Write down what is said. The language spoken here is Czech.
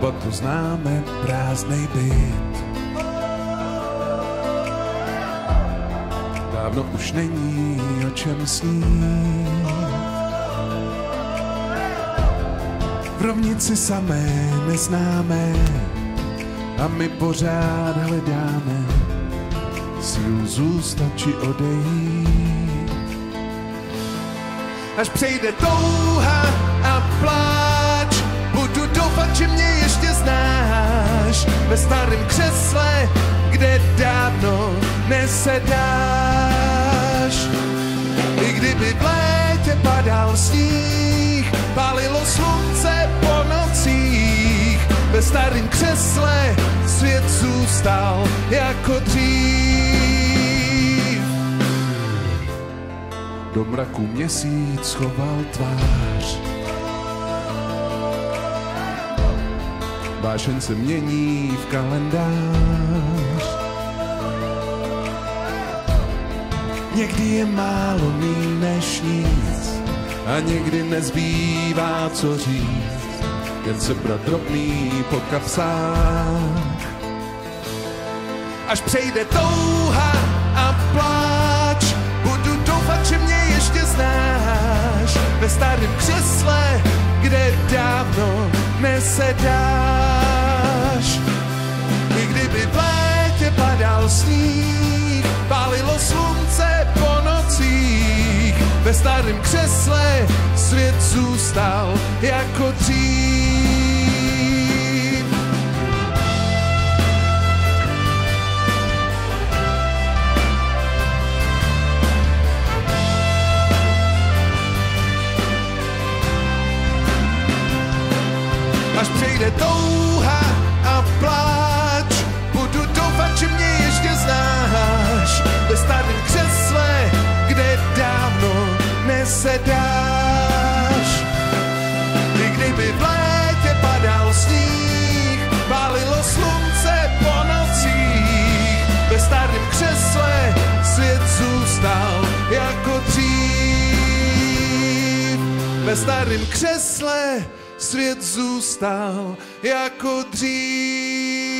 pak poznáme prázdnej byt. Dávno už není o čem snít. V rovnici samé neznáme a my pořád hledáme sílu zůstat či odejít. Až přejde touha starém křesle, kde dávno nesedáš. I kdyby v létě padal sníh, pálilo slunce po nocích, ve starém křesle svět zůstal jako dřív. Do mraku měsíc schoval tvář. Vášen se mění v kalendář. Někdy je málo míň než nic a někdy nezbývá co říct. Jen se drobný po kapsách. Až přejde touha a pláč, budu doufat, že mě ještě znáš ve starém křesle, kde dávno nesedáš. I kdyby v létě padal sníh, pálilo slunce po nocích, ve starém křesle svět zůstal jako dřív. Až přejde touha a pláč. Budu doufat, že mě ještě znáš ve starém křesle, kde dávno nesedáš. I kdyby v létě padal sníh, pálilo slunce po nocích, ve starém křesle svět zůstal jako dřív. Ve starém křesle svět zůstal jako dřív.